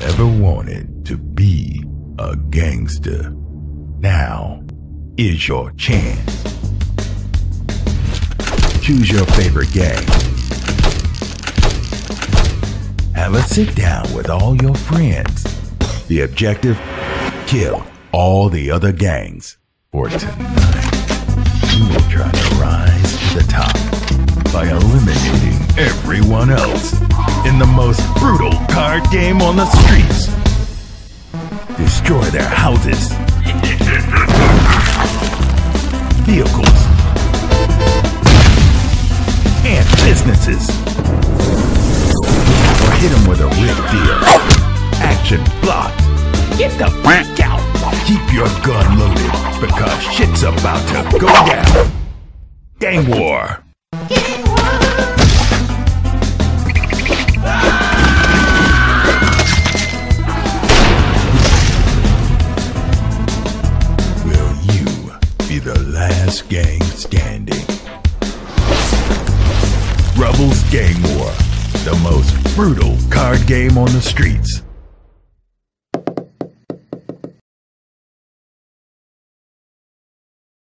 Ever wanted to be a gangster? Now is your chance. Choose your favorite gang. Have a sit down with all your friends. The objective kill all the other gangs. For tonight, you will try to rise to the top by eliminating everyone else in the most brutal game on the streets. Destroy their houses, vehicles, and businesses. Or hit them with a rip deal. Action blocked. Get the fuck out. Keep your gun loaded because shit's about to go down. Gang War. The last gang standing? Rebelz Gang War, the most brutal card game on the streets.